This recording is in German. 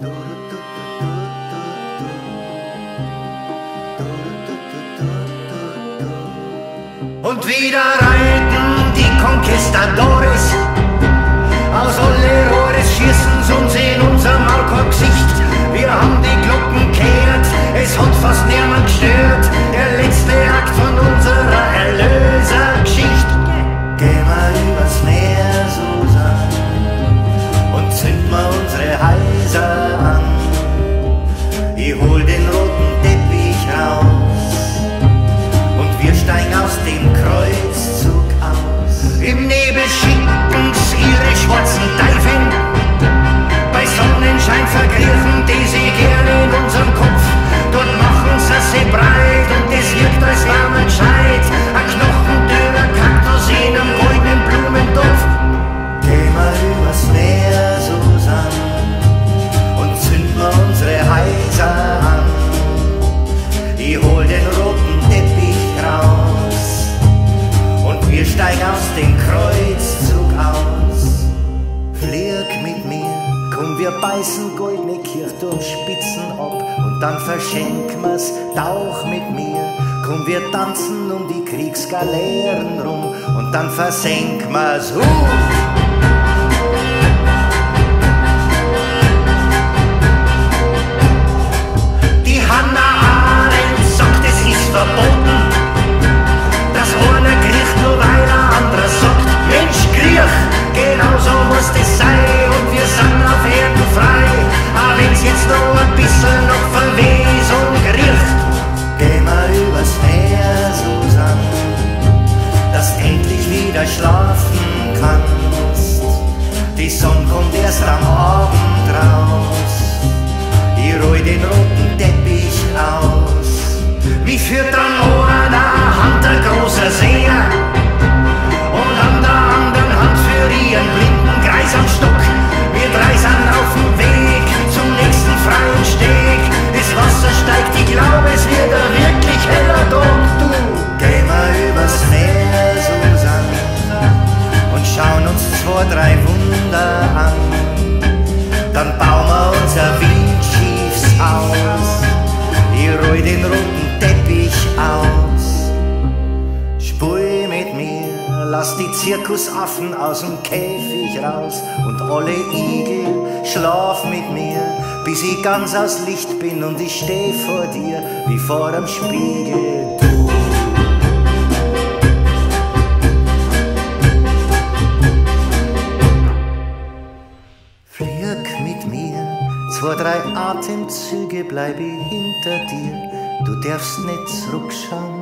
Und wieder reiten die Conquistadores reißen goldene Kirchturmspitzen ab und dann verschenk mir's Tauch mit mir. Komm, wir tanzen um die Kriegsgalären rum und dann versenk mir's. ist verboten. dass einer kriegt, nur weil ein anderer sagt, Mensch, Griech, genauso muss das schlafen kannst. Die Sonne kommt erst am Abend raus, ich roll den roten Teppich aus. Wie führt Lass die Zirkusaffen aus dem Käfig raus und alle Igel, schlaf mit mir, bis ich ganz aus Licht bin und ich steh vor dir wie vor einem Spiegel. Du. Flieg mit mir, zwei, drei Atemzüge bleibe hinter dir, du darfst nicht zurückschauen